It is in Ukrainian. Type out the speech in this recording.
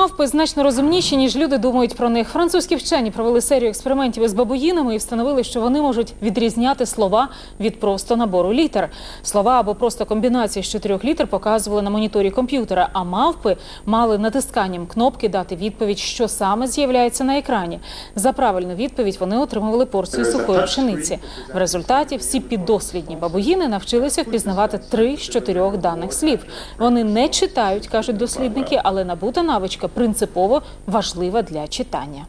Мавпи значно розумніші, ніж люди думають про них. Французькі вчені провели серію експериментів із бабуїнами і встановили, що вони можуть відрізняти слова від просто набору літер. Слова або просто комбінації з чотирьох літер показували на моніторі комп'ютера. А мавпи мали натисканням кнопки дати відповідь, що саме з'являється на екрані. За правильну відповідь вони отримували порцію сухої пшениці. В результаті всі піддослідні бабуїни навчилися впізнавати три з чотирьох даних слів. Вони не читають, кажуть дослідники, але набута навичка принципово важлива для читання.